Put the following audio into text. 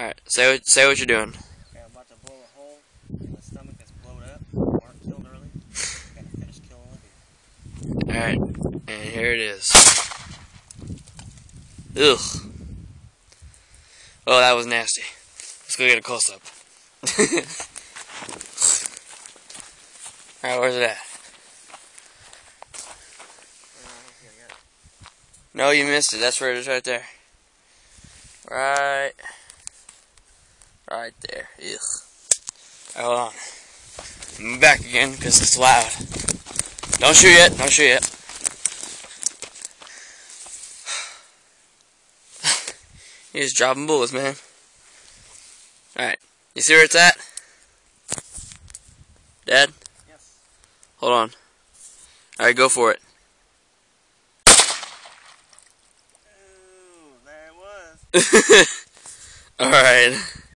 Alright, say what, say what you're doing. Okay, I'm about to blow a hole in the stomach that's blown up. Mark killed early. Gotta finish killing Olivia. Alright, and here it is. Ugh. Oh, that was nasty. Let's go get a close up. Alright, where's it at? Uh, no, you missed it. That's where it is right there. Right. Right there. Ugh. Hold on. I'm back again because it's loud. Don't shoot yet. Don't shoot yet. He's dropping bullets, man. Alright. You see where it's at? Dad? Yes. Hold on. Alright, go for it. Ooh, there it was. Alright.